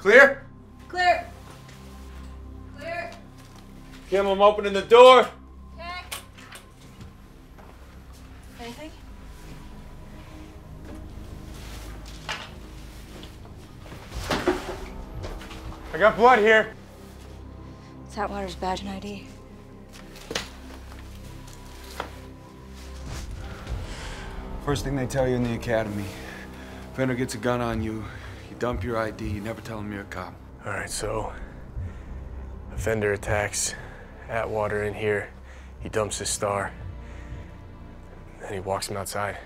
Clear? Clear. Clear. Kim, I'm opening the door. Okay. Anything? I got blood here. It's Atwater's badge and ID. First thing they tell you in the academy. if Fender gets a gun on you, you dump your ID, you never tell him you're a cop. All right, so offender attacks Atwater in here. He dumps his star. Then he walks him outside.